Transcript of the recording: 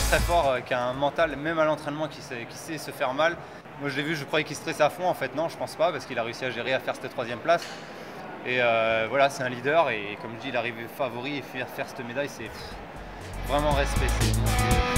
très fort, euh, qui a un mental, même à l'entraînement, qui sait, qui sait se faire mal. Moi je l'ai vu, je croyais qu'il stressait à fond, en fait non, je pense pas, parce qu'il a réussi à gérer, à faire cette troisième place. Et euh, voilà, c'est un leader, et comme je dis, il arrive favori, et faire, faire cette médaille, c'est vraiment respect.